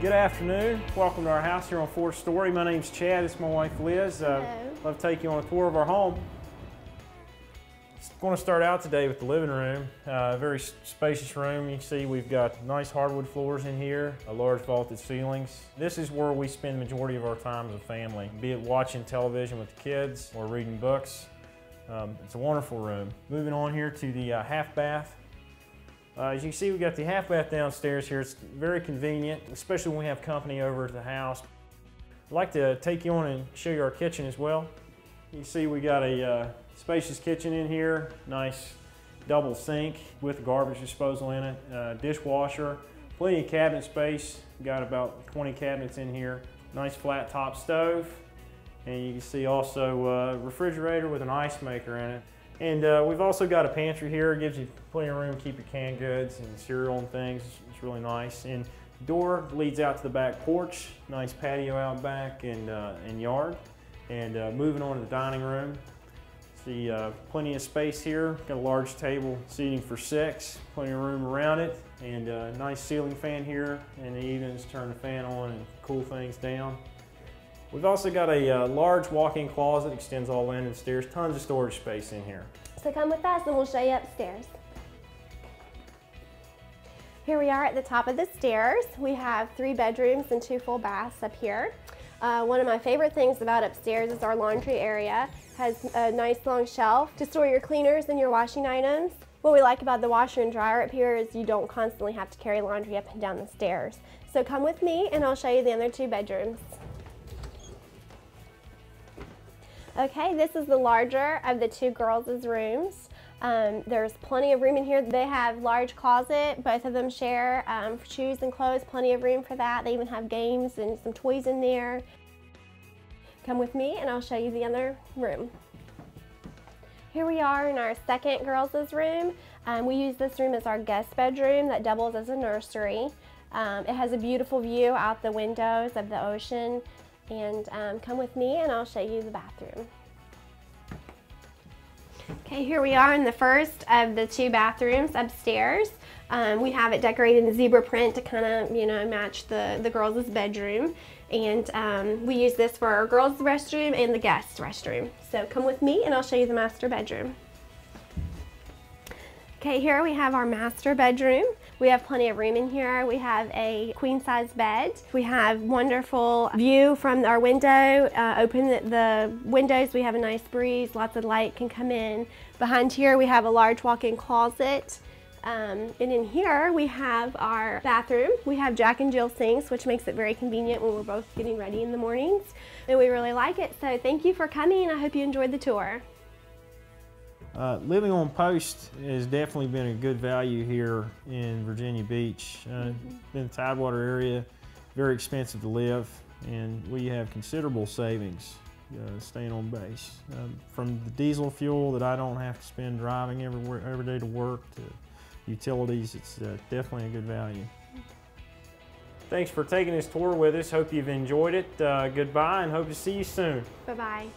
Good afternoon. Welcome to our house here on Fort Story. My name's Chad. It's my wife Liz. Uh, Hello. love to take you on a tour of our home. It's going to start out today with the living room. Uh, a very spacious room. You can see we've got nice hardwood floors in here, a large vaulted ceilings. This is where we spend the majority of our time as a family, be it watching television with the kids or reading books. Um, it's a wonderful room. Moving on here to the uh, half bath. Uh, as you can see, we've got the half bath downstairs here. It's very convenient, especially when we have company over at the house. I'd like to take you on and show you our kitchen as well. You see we got a uh, spacious kitchen in here, nice double sink with garbage disposal in it, uh, dishwasher, plenty of cabinet space. Got about 20 cabinets in here. Nice flat top stove, and you can see also a refrigerator with an ice maker in it. And uh, we've also got a pantry here. It gives you plenty of room to keep your canned goods and cereal and things. It's really nice. And door leads out to the back porch. Nice patio out back and, uh, and yard. And uh, moving on to the dining room. See uh, plenty of space here. Got a large table seating for six. Plenty of room around it. And a nice ceiling fan here. In the evenings, turn the fan on and cool things down. We've also got a uh, large walk-in closet, extends all way into stairs. Tons of storage space in here. So come with us and we'll show you upstairs. Here we are at the top of the stairs. We have three bedrooms and two full baths up here. Uh, one of my favorite things about upstairs is our laundry area. Has a nice long shelf to store your cleaners and your washing items. What we like about the washer and dryer up here is you don't constantly have to carry laundry up and down the stairs. So come with me and I'll show you the other two bedrooms. Okay, this is the larger of the two girls' rooms. Um, there's plenty of room in here. They have large closet. Both of them share um, shoes and clothes. Plenty of room for that. They even have games and some toys in there. Come with me and I'll show you the other room. Here we are in our second girls' room. Um, we use this room as our guest bedroom that doubles as a nursery. Um, it has a beautiful view out the windows of the ocean. And um, come with me and I'll show you the bathroom. Okay, here we are in the first of the two bathrooms upstairs. Um, we have it decorated in zebra print to kind of, you know, match the, the girls' bedroom. And um, we use this for our girls' restroom and the guest restroom. So come with me and I'll show you the master bedroom. Okay, here we have our master bedroom. We have plenty of room in here. We have a queen size bed. We have wonderful view from our window. Uh, open the, the windows, we have a nice breeze, lots of light can come in. Behind here we have a large walk-in closet. Um, and in here we have our bathroom. We have Jack and Jill sinks, which makes it very convenient when we're both getting ready in the mornings. And we really like it. So thank you for coming. I hope you enjoyed the tour. Uh, living on post has definitely been a good value here in Virginia Beach. Uh, In the Tidewater area, very expensive to live, and we have considerable savings uh, staying on base. Um, from the diesel fuel that I don't have to spend driving everywhere every day to work to utilities, it's uh, definitely a good value. Thanks for taking this tour with us. Hope you've enjoyed it. Uh, goodbye, and hope to see you soon. Bye-bye.